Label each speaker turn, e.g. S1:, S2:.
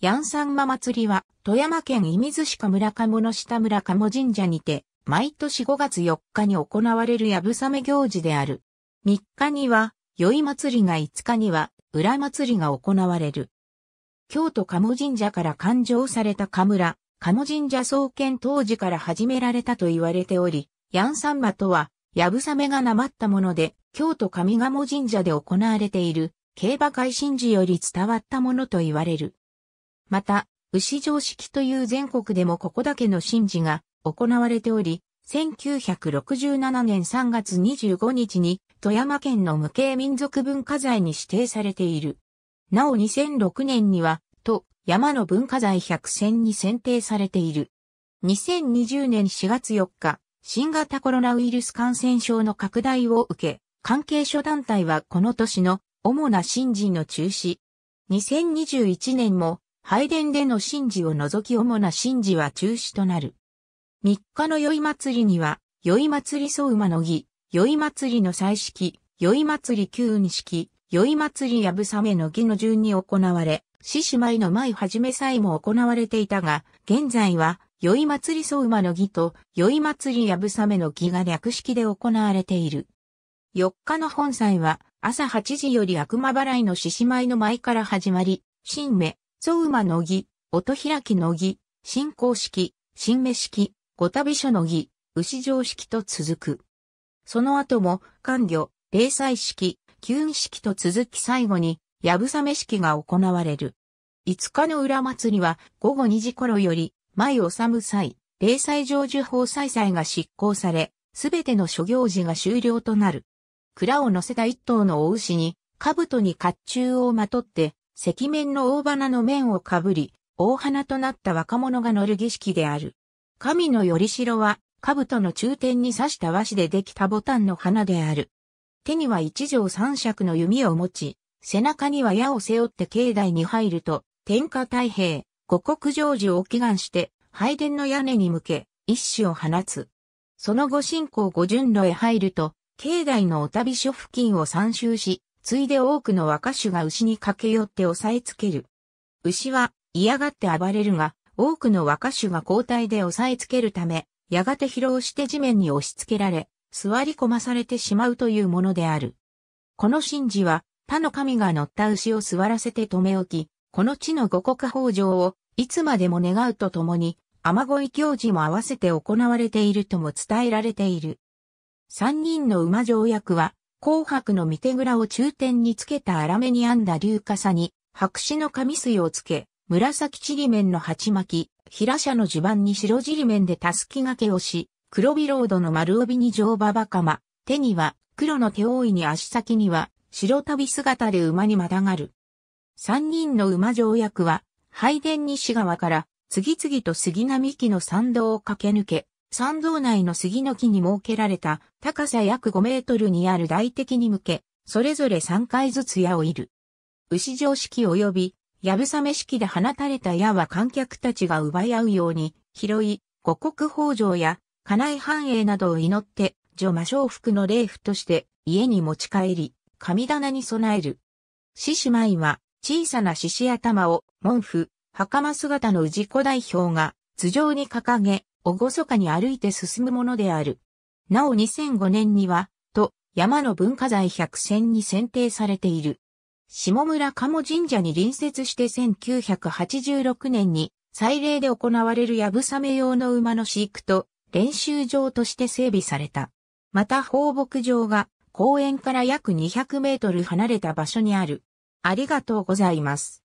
S1: ヤンサンマ祭りは、富山県射水市か村鴨の下村鴨神社にて、毎年5月4日に行われるやぶさめ行事である。3日には、宵祭りが5日には、裏祭りが行われる。京都鴨神社から誕生された神村、鴨神社創建当時から始められたと言われており、ヤンサンマとは、やぶさめがなまったもので、京都上鴨神社で行われている、競馬会神事より伝わったものと言われる。また、牛常式という全国でもここだけの神事が行われており、1967年3月25日に富山県の無形民族文化財に指定されている。なお2006年には、と山の文化財100選に選定されている。2020年4月4日、新型コロナウイルス感染症の拡大を受け、関係諸団体はこの年の主な神事の中止。2021年も拝殿での神事を除き主な神事は中止となる。3日の宵祭りには、宵祭り総馬の儀、宵祭りの祭式、宵祭り旧二式、宵祭りやぶさめの儀の順に行われ、獅子舞の舞はじめさえも行われていたが、現在は、宵祭り総馬の儀と、宵祭りやぶさめの儀が略式で行われている。4日の本祭は、朝8時より悪魔払いの獅子舞の舞から始まり、新目、総馬の儀、音開きの儀、新公式、新目式、ご旅所の儀、牛上式と続く。その後も、官魚、霊祭式、旧式と続き最後に、やぶさめ式が行われる。5日の裏祭りは、午後2時頃より、舞治祭、霊祭成就法祭祭が執行され、すべての諸行事が終了となる。蔵を乗せた一頭のお牛に、兜に甲冑をまとって、赤面の大花の面をかぶり、大花となった若者が乗る儀式である。神のよりしろは、兜の中点に刺した和紙でできたボタンの花である。手には一条三尺の弓を持ち、背中には矢を背負って境内に入ると、天下太平、五国成就を祈願して、拝殿の屋根に向け、一種を放つ。その後進行五順路へ入ると、境内のお旅所付近を参集し、ついで多くの若種が牛に駆け寄って押さえつける。牛は嫌がって暴れるが、多くの若種が交代で押さえつけるため、やがて疲労して地面に押し付けられ、座り込まされてしまうというものである。この神事は、他の神が乗った牛を座らせて止め置き、この地の五穀豊穣をいつまでも願うとともに、雨乞い行事も合わせて行われているとも伝えられている。三人の馬条約は、紅白の見手蔵を中点につけた粗めに編んだ竜傘に、白紙の紙水をつけ、紫ちりめんの鉢巻き、平車の地盤に白ちりめんでたすき掛けをし、黒ビロードの丸帯に乗馬バカマ、手には黒の手覆いに足先には白旅姿で馬にまたがる。三人の馬条約は、拝殿西側から次々と杉並木の参道を駆け抜け、参道内の杉の木に設けられた高さ約5メートルにある大敵に向け、それぞれ3回ずつ矢を射る。牛上式及び、やぶさめ式で放たれた矢は観客たちが奪い合うように、拾い、五穀豊穣や、家内繁栄などを祈って、除魔小服の霊符として家に持ち帰り、神棚に備える。獅子舞は、小さな獅子頭を、門符、袴姿の氏子代表が、頭上に掲げ、おごそかに歩いて進むものである。なお2005年には、と、山の文化財百選に選定されている。下村鴨神社に隣接して1986年に、祭礼で行われるやぶさめ用の馬の飼育と練習場として整備された。また放牧場が公園から約200メートル離れた場所にある。ありがとうございます。